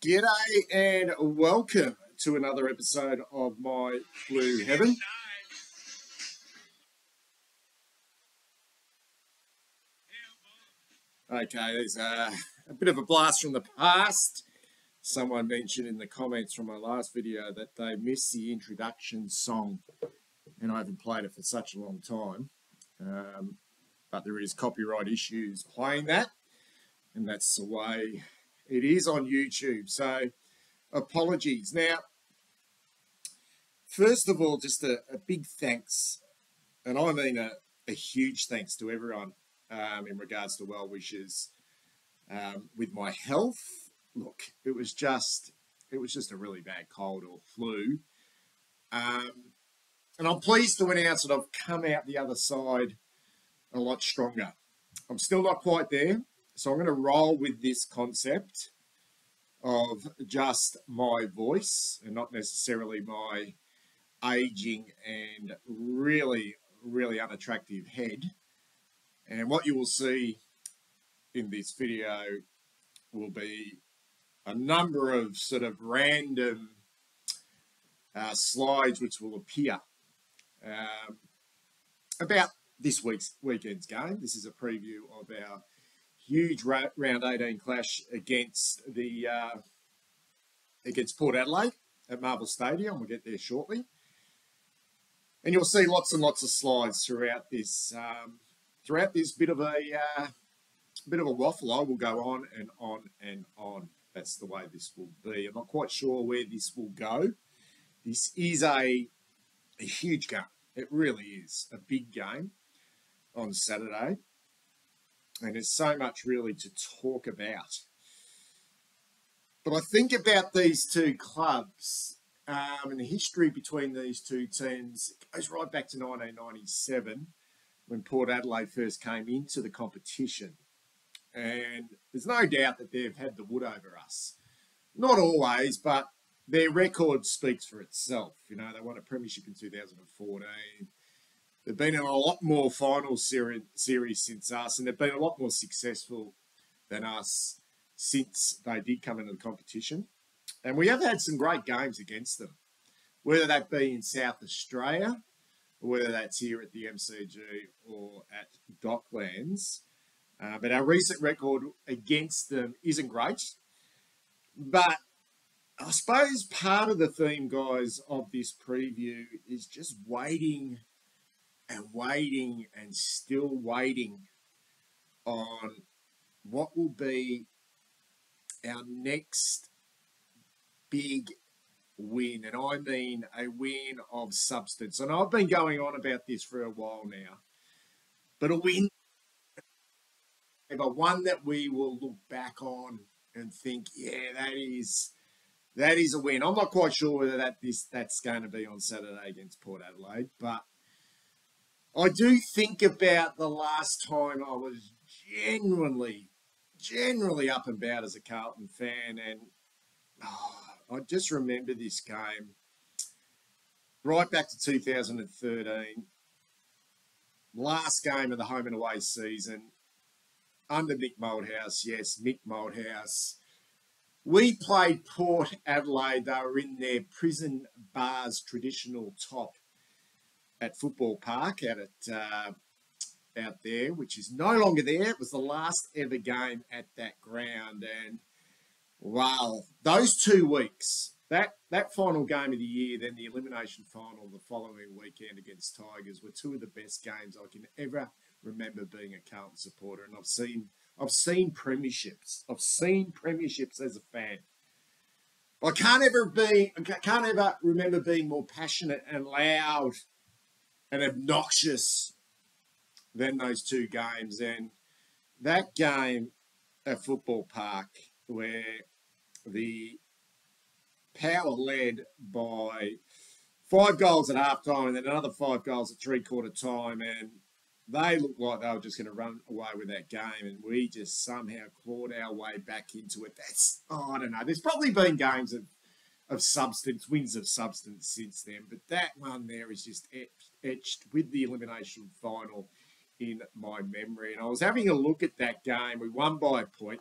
G'day and welcome to another episode of My Blue Heaven. Okay, there's a, a bit of a blast from the past. Someone mentioned in the comments from my last video that they missed the introduction song, and I haven't played it for such a long time. Um, but there is copyright issues playing that, and that's the way it is on YouTube. So apologies. Now, first of all, just a, a big thanks, and I mean a, a huge thanks to everyone um, in regards to well wishes um, with my health. Look, it was just it was just a really bad cold or flu. Um, and I'm pleased to announce that I've come out the other side a lot stronger. I'm still not quite there, so I'm going to roll with this concept of just my voice and not necessarily my aging and really, really unattractive head. And what you will see in this video will be a number of sort of random uh, slides which will appear um, about this week's weekend's game. This is a preview of our huge round 18 clash against the uh, against Port Adelaide at Marvel Stadium. We'll get there shortly. And you'll see lots and lots of slides throughout this um, throughout this bit of a uh, bit of a waffle. I will go on and on and on. That's the way this will be. I'm not quite sure where this will go. This is a a huge game. It really is a big game on Saturday. And there's so much really to talk about. But I think about these two clubs um, and the history between these two teams goes right back to 1997 when Port Adelaide first came into the competition. And there's no doubt that they've had the wood over us. Not always, but their record speaks for itself. You know, they won a premiership in 2014. They've been in a lot more final series, series since us, and they've been a lot more successful than us since they did come into the competition. And we have had some great games against them, whether that be in South Australia, or whether that's here at the MCG or at Docklands. Uh, but our recent record against them isn't great. But I suppose part of the theme, guys, of this preview is just waiting and waiting and still waiting on what will be our next big win. And I mean a win of substance. And I've been going on about this for a while now. But a win, but one that we will look back on and think, yeah, that is that is a win. I'm not quite sure whether that this that's going to be on Saturday against Port Adelaide, but I do think about the last time I was genuinely, genuinely up and about as a Carlton fan, and oh, I just remember this game right back to 2013, last game of the home and away season under Mick Malthouse. Yes, Mick Malthouse. We played Port Adelaide. They were in their prison bars traditional top at Football Park out at uh, out there, which is no longer there. It was the last ever game at that ground, and wow, those two weeks, that that final game of the year, then the elimination final the following weekend against Tigers, were two of the best games I can ever remember being a Carlton supporter, and I've seen I've seen premierships. I've seen premierships as a fan. I can't ever be, I can't ever remember being more passionate and loud and obnoxious than those two games. And that game at Football Park, where the power led by five goals at half time and then another five goals at three quarter time, and they looked like they were just going to run away with that game, and we just somehow clawed our way back into it. That's oh, I don't know. There's probably been games of of substance, wins of substance since then. But that one there is just etched, with the elimination final in my memory. And I was having a look at that game. We won by a point.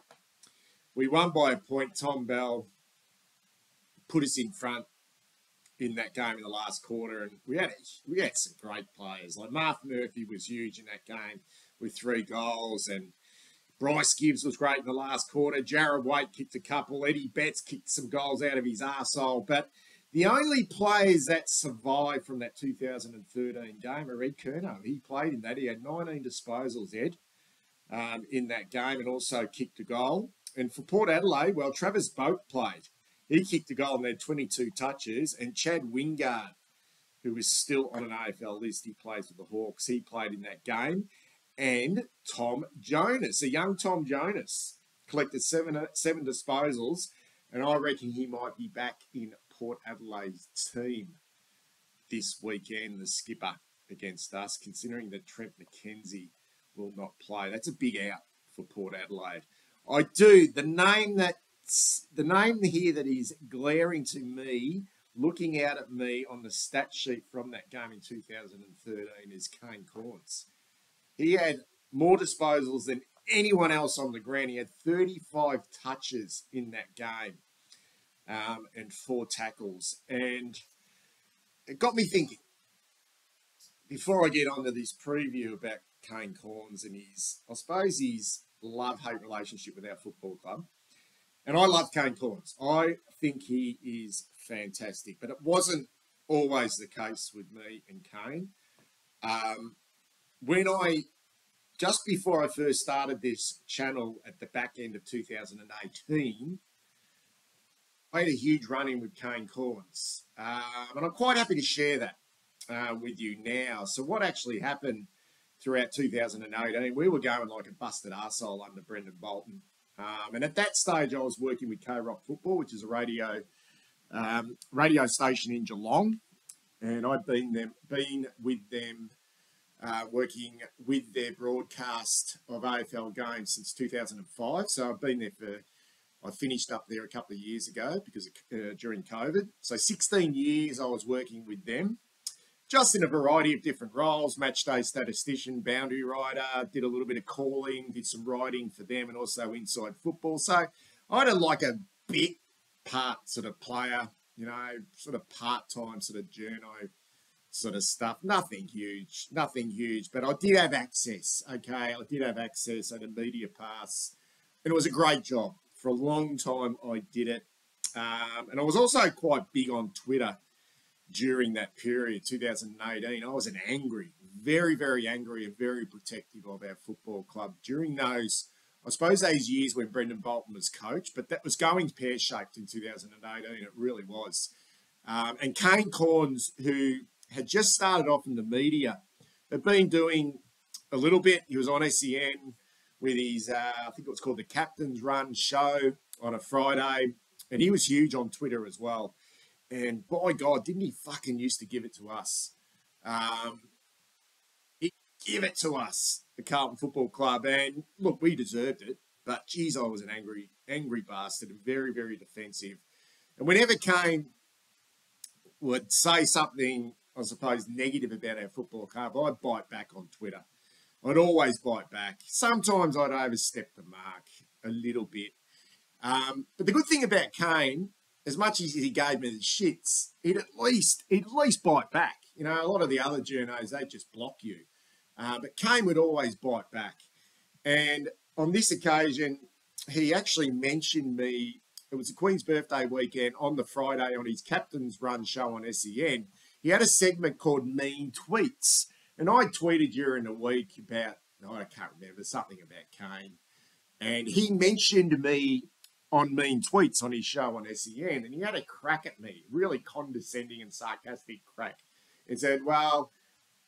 We won by a point. Tom Bell put us in front in that game in the last quarter, and we had we had some great players. Like Marc Murphy was huge in that game with three goals, and Bryce Gibbs was great in the last quarter. Jarrad Waite kicked a couple. Eddie Betts kicked some goals out of his arsehole. But the only players that survived from that 2013 game are Ed Curnow. He played in that. He had 19 disposals, Ed, um, in that game and also kicked a goal. And for Port Adelaide, well, Travis Boak played. He kicked a goal and had 22 touches. And Chad Wingard, who is still on an AFL list, he plays with the Hawks. He played in that game and Tom Jonas, a young Tom Jonas, collected seven seven disposals, and I reckon he might be back in Port Adelaide's team this weekend. The skipper against us, considering that Trent McKenzie will not play. That's a big out for Port Adelaide. I do the name that the name here that is glaring to me, looking out at me on the stat sheet from that game in 2013 is Kane Cornes. He had more disposals than anyone else on the ground. He had 35 touches in that game um, and four tackles. And it got me thinking, before I get on to this preview about Kane Cornes and his, I suppose his love-hate relationship with our football club. And I love Kane Cornes. I think he is fantastic. But it wasn't always the case with me and Kane. Um, when I just before I first started this channel at the back end of 2018, Had a huge run in with Kane Cornes. Um, and I'm quite happy to share that uh, with you now. So, what actually happened throughout 2018, we were going like a busted arsehole under Brendon Bolton. Um, and at that stage, I was working with K Rock Football, which is a radio um, radio station in Geelong. And I'd been them, been with them uh, working with their broadcast of AFL games since 2005. So I've been there for, I finished up there a couple of years ago because of, uh, during COVID. So 16 years I was working with them, just in a variety of different roles match day statistician, boundary rider, did a little bit of calling, did some writing for them, and also inside football. So I had a, like a bit part sort of player, you know, sort of part time sort of journo sort of stuff. Nothing huge, nothing huge, but I did have access. Okay, I did have access at a media pass, and it was a great job. For a long time, I did it, um, and I was also quite big on Twitter during that period, 2018. I was an angry, very, very angry, and very protective of our football club during those. I suppose those years when Brendon Bolton was coach, but that was going pear shaped in 2018. It really was. Um, and Kane Cornes, who had just started off in the media, had been doing a little bit. He was on SEN with his, uh, I think it was called the Captain's Run show on a Friday, and he was huge on Twitter as well. And by God, didn't he fucking used to give it to us? Um, he give it to us, the Carlton Football Club, and look, we deserved it. But geez, I was an angry, angry bastard and very, very defensive. And whenever Kane would say something I suppose, negative about our football club, I'd bite back on Twitter. I'd always bite back. Sometimes I'd overstep the mark a little bit. Um, but the good thing about Kane, as much as he gave me the shits, he'd at least he'd at least bite back. You know, a lot of the other journos they just block you, uh, but Kane would always bite back. And on this occasion, he actually mentioned me. It was the Queen's birthday weekend on the Friday on his captain's run show on SEN he had a segment called Mean Tweets. And I tweeted during the week about, I can't remember, something about Kane. And he mentioned me on Mean Tweets on his show on SEN. And he had a crack at me, really condescending and sarcastic crack. And said, well,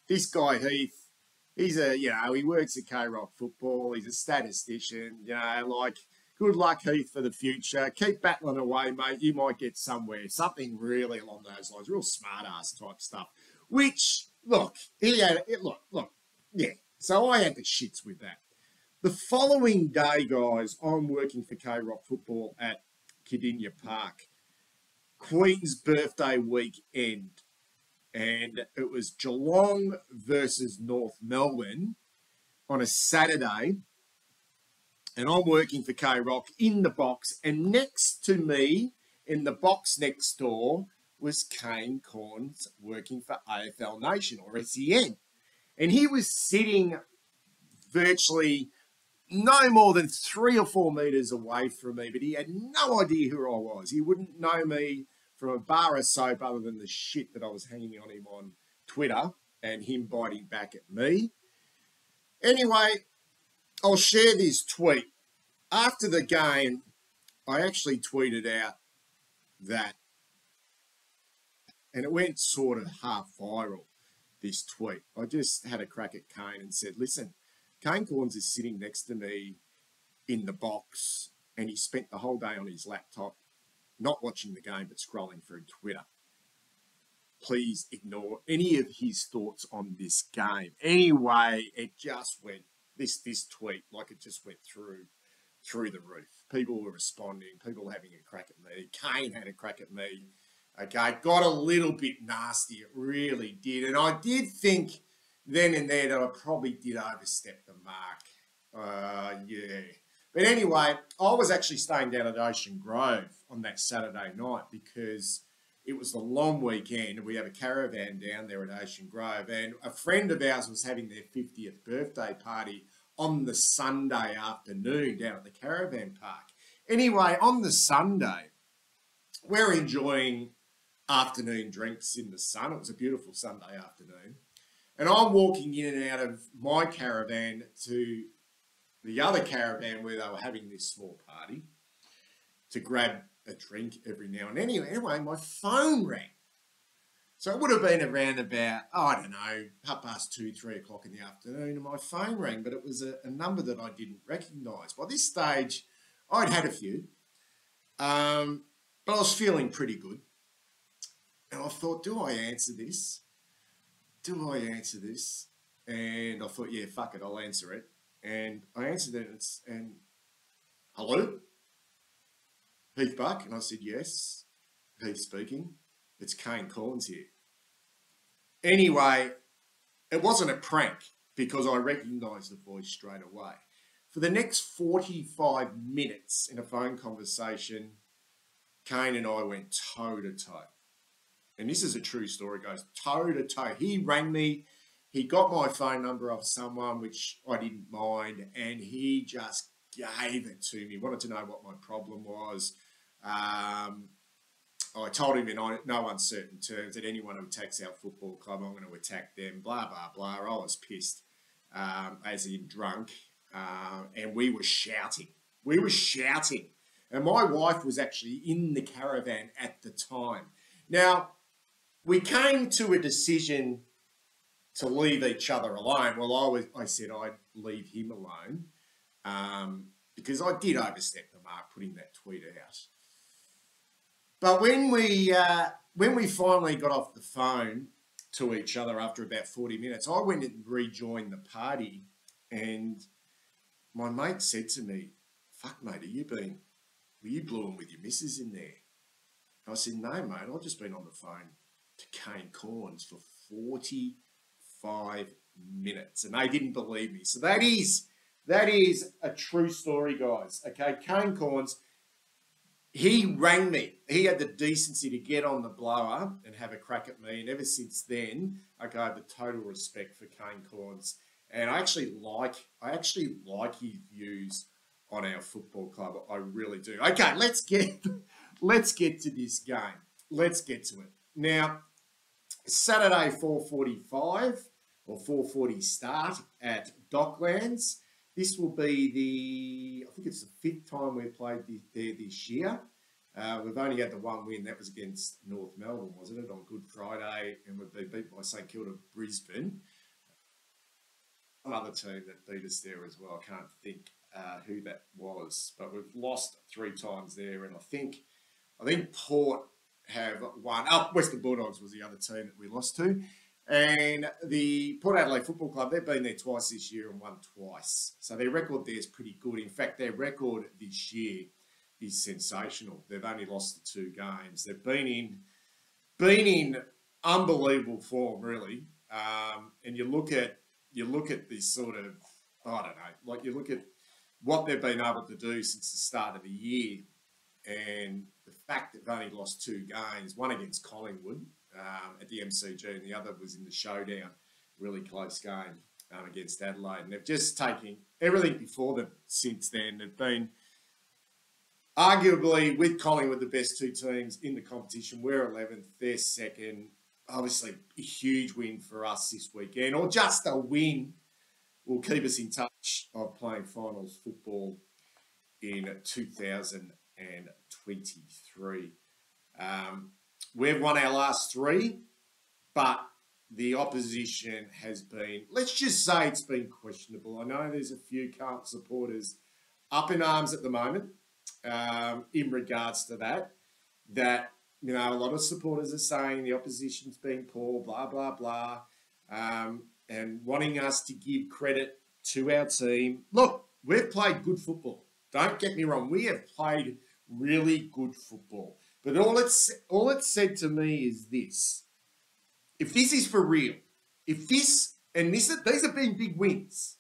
this guy, Heath, he's a, you know, he works at K Rock football. He's a statistician, you know, like, good luck, Heath, for the future. Keep battling away, mate. You might get somewhere. Something really along those lines, real smart ass type stuff. Which, look, he had it. Look, look, yeah. So I had the shits with that. The following day, guys, I'm working for K Rock Football at Kardinia Park. Queen's birthday weekend. And it was Geelong versus North Melbourne on a Saturday and I'm working for K Rock in the box, and next to me in the box next door was Kane Cornes working for AFL Nation or SEN. And he was sitting virtually no more than three or four meters away from me, but he had no idea who I was. He wouldn't know me from a bar of soap other than the shit that I was hanging on him on Twitter and him biting back at me. Anyway, I'll share this tweet. After the game, I actually tweeted out that, and it went sort of half viral, this tweet. I just had a crack at Kane and said, listen, Kane Cornes is sitting next to me in the box, and he spent the whole day on his laptop, not watching the game, but scrolling through Twitter. Please ignore any of his thoughts on this game. Anyway, it just went this this tweet like it just went through through the roof. People were responding. People were having a crack at me. Kane had a crack at me. Okay, got a little bit nasty. It really did, and I did think then and there that I probably did overstep the mark. Uh, yeah. But anyway, I was actually staying down at Ocean Grove on that Saturday night because it was the long weekend. We have a caravan down there at Ocean Grove, and a friend of ours was having their 50th birthday party on the Sunday afternoon down at the caravan park. Anyway, on the Sunday, we're enjoying afternoon drinks in the sun. It was a beautiful Sunday afternoon. And I'm walking in and out of my caravan to the other caravan where they were having this small party to grab a drink every now and then. Anyway, my phone rang. So it would have been around about, oh, I don't know, half past two, three o'clock in the afternoon, and my phone rang, but it was a, a number that I didn't recognise. By this stage, I'd had a few, um, but I was feeling pretty good. And I thought, do I answer this? do I answer this? And I thought, yeah, fuck it, I'll answer it. And I answered it, and, it's, and hello, Heath Buck, and I said yes. Heath speaking. It's Kane Cornes here. Anyway, it wasn't a prank because I recognised the voice straight away. For the next 45 minutes in a phone conversation, Kane and I went toe to toe and this is a true story, goes toe to toe. He rang me, he got my phone number off someone, which I didn't mind, and he just gave it to me. Wanted to know what my problem was. Um, I told him in no uncertain terms that anyone who attacks our football club, I'm going to attack them. Blah blah blah. I was pissed, um, as in drunk, uh, and we were shouting. We were shouting, and my wife was actually in the caravan at the time. Now, we came to a decision to leave each other alone. Well, I was, I said I'd leave him alone um, because I did overstep the mark putting that tweet out. But when we uh, when we finally got off the phone to each other after about forty minutes, I went and rejoined the party, and my mate said to me, "Fuck, mate, are you been? Were you blowing with your missus in there?" I said, "No, mate. I've just been on the phone to Kane Cornes for 45 minutes. And they didn't believe me. So that is that is a true story, guys. Okay, Kane Cornes, he rang me. He had the decency to get on the blower and have a crack at me. And ever since then, I have the total respect for Kane Cornes. And I actually like I actually like his views on our football club. I really do. Okay, let's get let's get to this game. Let's get to it. Now, Saturday 4:45 or 4:40 start at Docklands. This will be the I think it's the fifth time we've played there this year. Uh, we've only had the one win. That was against North Melbourne, wasn't it, on Good Friday, and we've been beat by St Kilda Brisbane. Another team that beat us there as well. I can't think uh, who that was, but we've lost three times there, and I think I think Port have won. Up Western Bulldogs was the other team that we lost to. And the Port Adelaide Football Club, they've been there twice this year and won twice. So their record there is pretty good. In fact, their record this year is sensational. They've only lost the two games. They've been in been in unbelievable form, really. Um, and you look at you look at this sort of I don't know, like you look at what they've been able to do since the start of the year and the fact that they've only lost two games, one against Collingwood um, at the MCG, and the other was in the showdown, really close game um, against Adelaide. And they've just taken everything before them since then. They've been arguably with Collingwood the best two teams in the competition. We're 11th, they're second. Obviously, a huge win for us this weekend, or just a win will keep us in touch of playing finals football in 2023. Um, we've won our last three, but the opposition has been, let's just say it's been questionable. I know there's a few Carlton supporters up in arms at the moment um, in regards to that, that, you know, a lot of supporters are saying the opposition's been poor, blah, blah, blah, um, and wanting us to give credit to our team. Look, we've played good football. Don't get me wrong. We have played really good football. But all it's all it said to me is this: if this is for real, if this and this these have been big wins.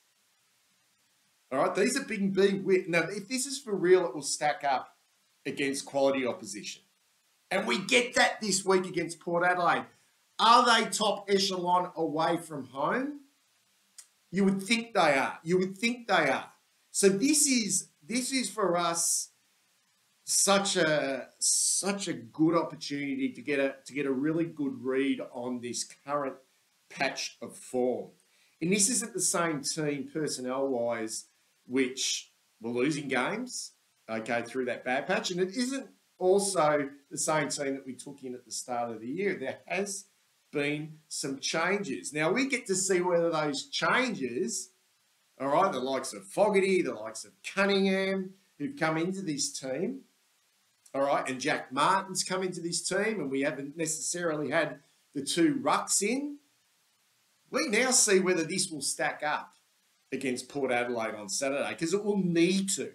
All right, these are big big wins. Now, if this is for real, it will stack up against quality opposition, and we get that this week against Port Adelaide. Are they top echelon away from home? You would think they are. You would think they are. So this is this is for us such a such a good opportunity to get a to get a really good read on this current patch of form. And this isn't the same team personnel wise, which were losing games, okay, through that bad patch. And it isn't also the same team that we took in at the start of the year. There has been some changes. Now we get to see whether those changes, all right, the likes of Fogarty, the likes of Cunningham, who've come into this team, all right, and Jack Martin's come into this team, and we haven't necessarily had the two rucks in. We now see whether this will stack up against Port Adelaide on Saturday because it will need to.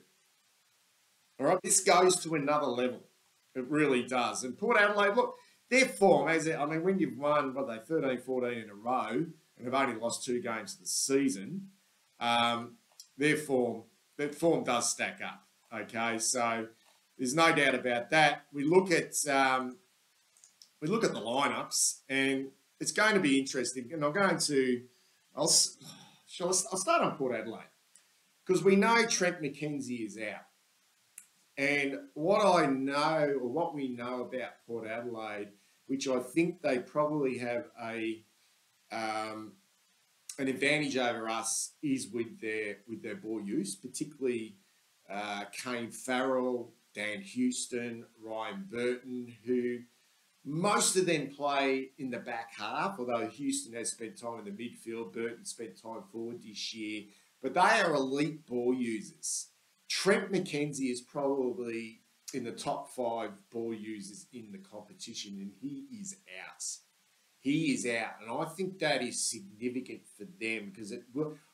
All right, this goes to another level. It really does. And Port Adelaide, look, their form, as I mean, when you've won, what they 13, 14 in a row, and have only lost two games this season, um, their form, their form does stack up. Okay, so there's no doubt about that. We look at um, we look at the lineups, and it's going to be interesting. And I'm going to, I'll, shall I, I'll start on Port Adelaide because we know Trent McKenzie is out. And what I know, or what we know about Port Adelaide, which I think they probably have a um, an advantage over us, is with their with their ball use, particularly uh, Kane Farrell, Dan Houston, Ryan Burton, who most of them play in the back half, although Houston has spent time in the midfield, Burton spent time forward this year, but they are elite ball users. Trent McKenzie is probably in the top five ball users in the competition, and he is out. He is out, and I think that is significant for them because it.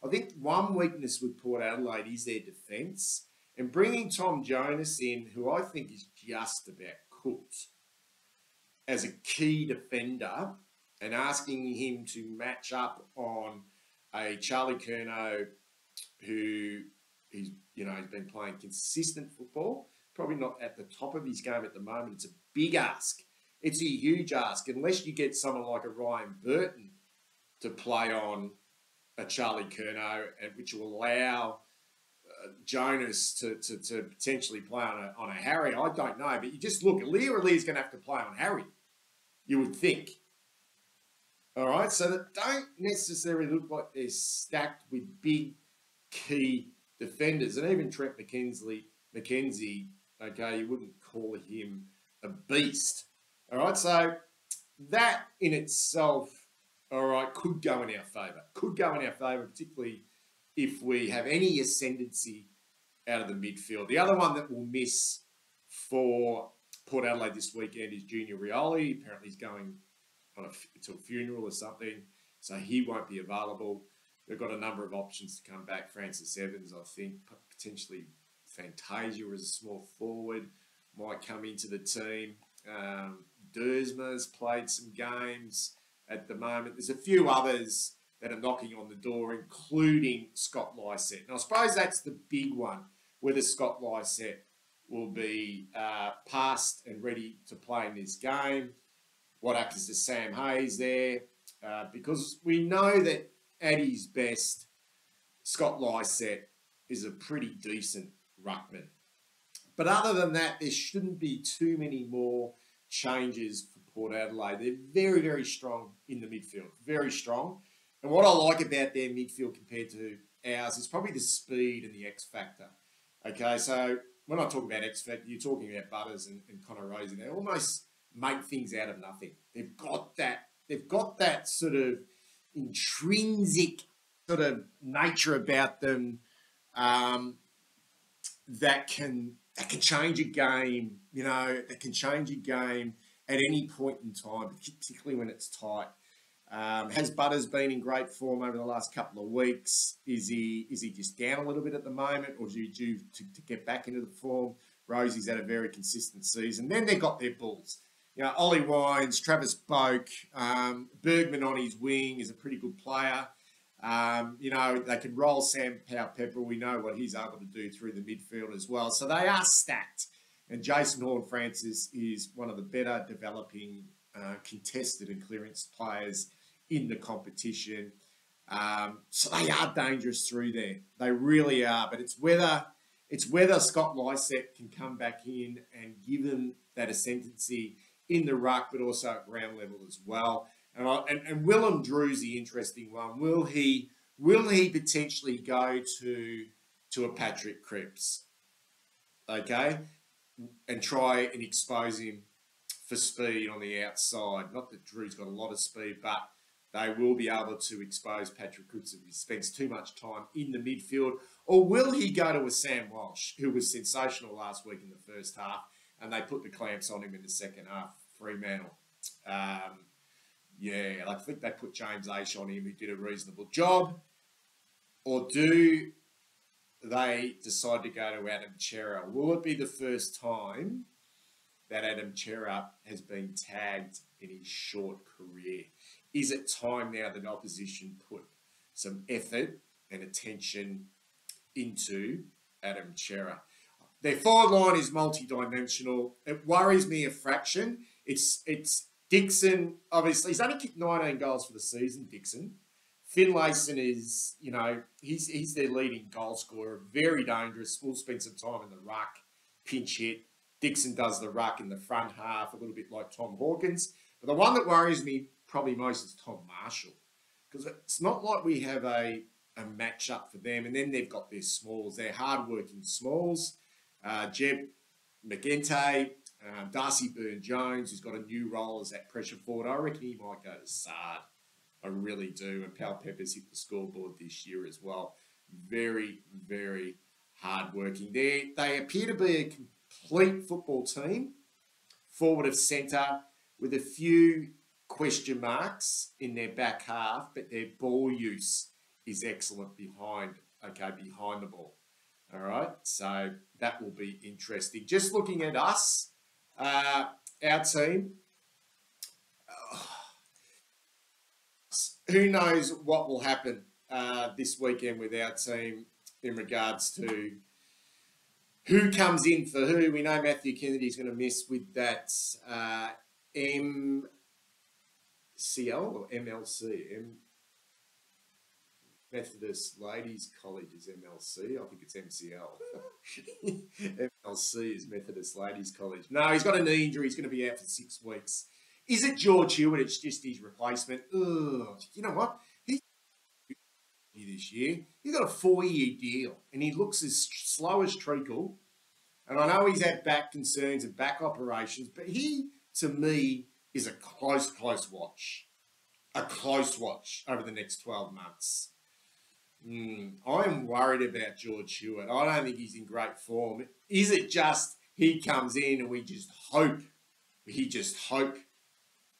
I think one weakness with Port Adelaide is their defence, and bringing Tom Jonas in, who I think is just about cooked as a key defender, and asking him to match up on a Charlie Curnow who he's you know he's been playing consistent football. Probably not at the top of his game at the moment. It's a big ask. It's a huge ask unless you get someone like a Ryan Burton to play on a Charlie Curnow, which will allow Jonas to, to, to, potentially play on a, on a Harry. I don't know, but you just look, Aliir is going to have to play on Harry, you would think. All right, so that don't necessarily look like they're stacked with big key defenders, and even Trent McKenzie, McKenzie, okay, you wouldn't call him a beast. All right, so that in itself, all right, could go in our favour. Could go in our favour, particularly if we have any ascendancy out of the midfield. The other one that will miss for Port Adelaide this weekend is Junior Rioli. Apparently, he's going on a, to a funeral or something, so he won't be available. They've got a number of options to come back. Francis Evans, I think, potentially Fantasia as a small forward might come into the team. Um, Duursma's played some games at the moment. There's a few others that are knocking on the door, including Scott Lycett. And I suppose that's the big one, whether Scott Lycett will be uh, past and ready to play in this game. What happens to Sam Hayes there? Uh, because we know that at his best, Scott Lycett is a pretty decent ruckman. But other than that, there shouldn't be too many more changes for Port Adelaide. They're very, very strong in the midfield, very strong. And what I like about their midfield compared to ours is probably the speed and the X factor. Okay, so when I talk about X factor, you're talking about Butters and, and Connor Rozee. They almost make things out of nothing. They've got that. They've got that sort of intrinsic sort of nature about them um, that can that can change a game. You know, that can change a game at any point in time, particularly when it's tight. Um, has Butters been in great form over the last couple of weeks? Is he is he just down a little bit at the moment, or is he due to, to get back into the form? Rozee's had a very consistent season. Then they've got their bulls. You know, Ollie Wines, Travis Boak, um, Bergman on his wing is a pretty good player. Um, you know, they can roll Sam Powell-Pepper. We know what he's able to do through the midfield as well. So they are stacked. And Jason Horne-Francis is one of the better developing uh, contested and clearance players in the competition. Um, so they are dangerous through there. They really are. But it's whether it's whether Scott Lycett can come back in and give them that ascendancy in the ruck, but also at ground level as well. And, I, and, and Willem Drew's the interesting one. Will he will he potentially go to to a Patrick Cripps? Okay, and try and expose him for speed on the outside. Not that Drew's got a lot of speed, but they will be able to expose Patrick Cripps if he spends too much time in the midfield. Or will he go to a Sam Walsh, who was sensational last week in the first half, and they put the clamps on him in the second half, Fremantle? Um, yeah, I think they put James Aish on him, who did a reasonable job. Or do they decide to go to Adam Cerra? Will it be the first time that Adam Cerra has been tagged in his short career? Is it time now that opposition put some effort and attention into Adam Cerra? Their forward line is multi-dimensional. It worries me a fraction. It's it's Dixon. Obviously, he's only kicked 19 goals for the season. Dixon. Finlayson is, you know, he's he's their leading goal scorer. Very dangerous. Will spend some time in the ruck, pinch hit. Dixon does the ruck in the front half, a little bit like Tom Hawkins. But the one that worries me probably most is Todd Marshall. Because it's not like we have a, a match up for them. And then they've got their smalls, their hard-working smalls. Uh, Jed McEntee, um, Darcy Byrne-Jones, who's got a new role as that pressure forward. I reckon he might go to Saad. I really do. And Powell-Pepper's hit the scoreboard this year as well. Very, very hard-working. They, they appear to be a complete football team, forward of centre, with a few question marks in their back half, but their ball use is excellent behind, okay, behind the ball. All right, so that will be interesting. Just looking at us, uh, our team, who knows what will happen uh, this weekend with our team in regards to who comes in for who. We know Matthew Kennedy is going to miss with that uh, M CL or MLC? M Methodist Ladies College is MLC. I think it's MCL. MLC is Methodist Ladies College. No, he's got a knee injury. He's going to be out for six weeks. Is it George Hewitt? It's just his replacement. Ugh. You know what? He's this year. He's got a four-year deal, and he looks as slow as treacle. And I know he's had back concerns and back operations, but he, to me, is a close, close watch. A close watch over the next 12 months. Mm, I'm worried about George Hewitt. I don't think he's in great form. Is it just he comes in and we just hope, he just hope,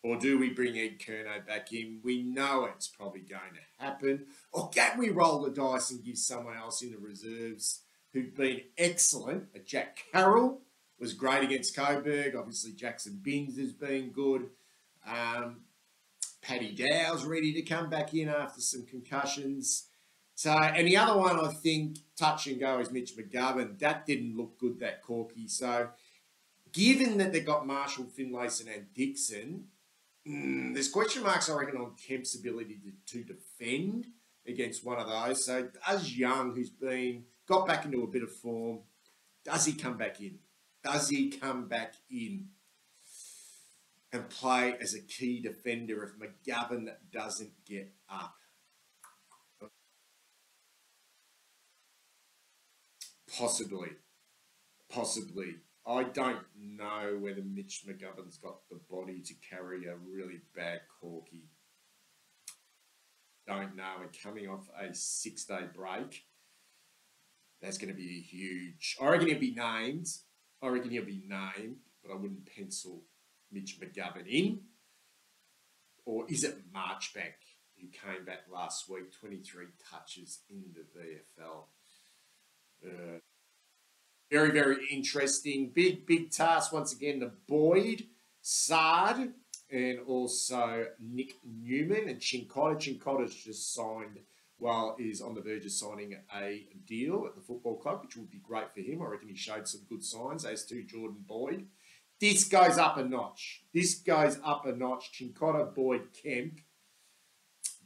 or do we bring Ed Curnow back in? We know it's probably going to happen. Or can we roll the dice and give someone else in the reserves who've been excellent, a Jack Carroll was great against Coburg. Obviously, Jackson Binns has been good. Um, Paddy Dow's ready to come back in after some concussions. So, and the other one I think touch and go is Mitch McGovern. That didn't look good, that Corky. So, given that they've got Marshall, Finlayson, and Dixon, mm, there's question marks, I reckon, on Kemp's ability to, to defend against one of those. So, does Young, who's been got back into a bit of form, does he come back in? Does he come back in and play as a key defender if McGovern doesn't get up? Possibly. Possibly. I don't know whether Mitch McGovern's got the body to carry a really bad corky. Don't know. And coming off a six day break, that's going to be huge. I reckon he'll be named. I reckon he'll be named, but I wouldn't pencil Mitch McGovern in. Or is it Marchbank who came back last week, 23 touches in the VFL? Uh, very, very interesting. Big, big task once again to Boyd, Saad, and also Nick Newman and Cincotta. Cincotta's just signed, well, is on the verge of signing a deal at the football club, which would be great for him. I reckon he showed some good signs, as to Jordan Boyd. This goes up a notch. This goes up a notch. Cincotta, Boyd, Kemp.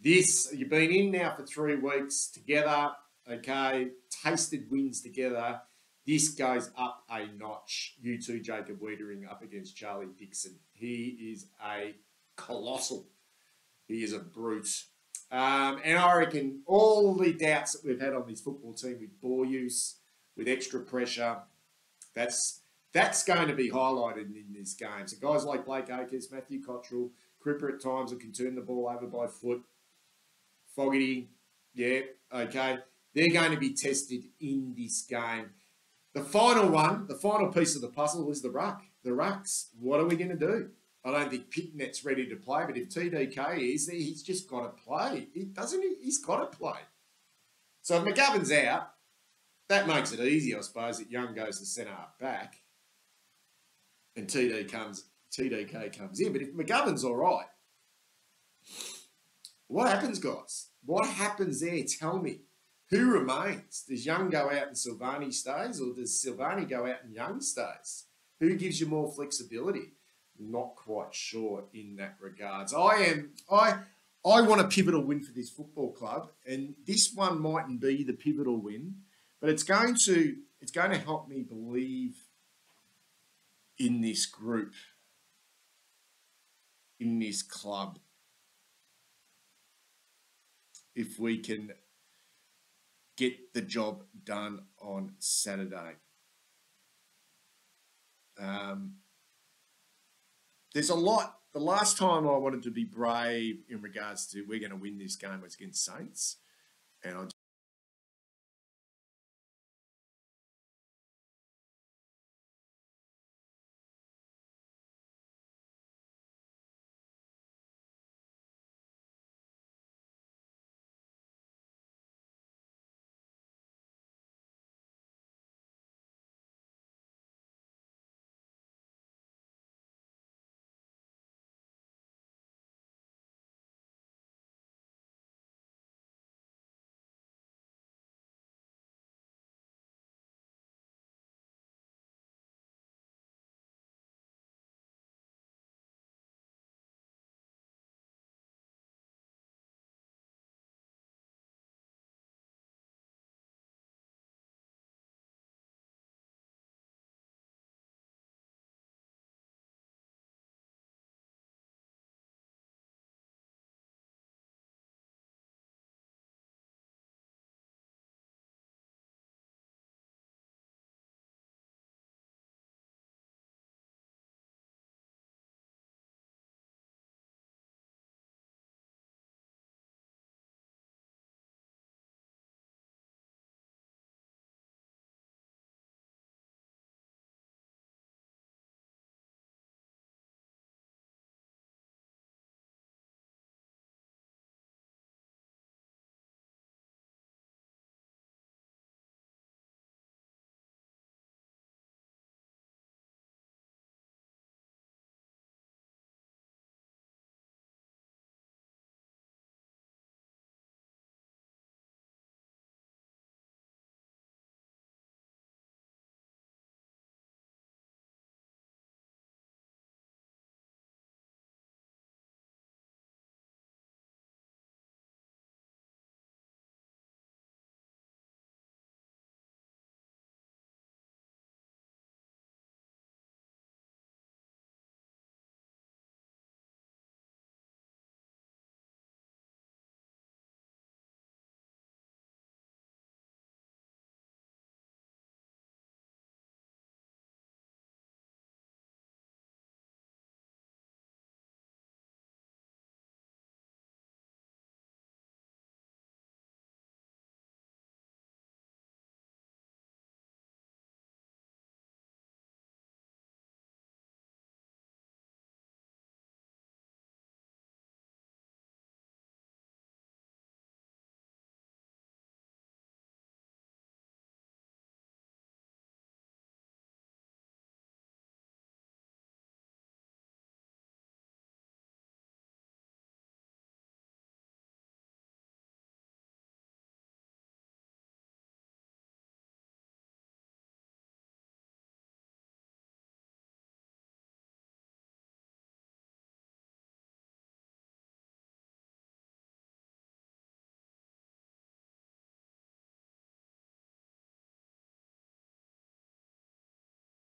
This, you've been in now for three weeks together okay, tasted wins together. This goes up a notch. You two, Jacob Weitering, up against Charlie Dixon. He is a colossal. He is a brute. Um, and I reckon all the doubts that we've had on this football team with ball use, with extra pressure, that's that's going to be highlighted in this game. So guys like Blake Acres, Matthew Cottrell, Cripper at times that can turn the ball over by foot. Fogarty, yeah, okay. They're going to be tested in this game. The final one, the final piece of the puzzle is the ruck. The rucks. What are we going to do? I don't think Pittonet's ready to play, but if TDK is, he's just got to play. He doesn't. He? He's got to play. So if McGovern's out, that makes it easy, I suppose. That Young goes to centre back, and TD comes. TDK comes in. But if McGovern's all right, what happens, guys? What happens there? Tell me. Who remains? Does Young go out and Silvagni stays, or does Silvagni go out and Young stays? Who gives you more flexibility? Not quite sure in that regards. I am I I want a pivotal win for this football club, and this one mightn't be the pivotal win, but it's going to it's going to help me believe in this group, in this club. If we can get the job done on Saturday. Um, there's a lot. The last time I wanted to be brave in regards to we're going to win this game was against Saints, and I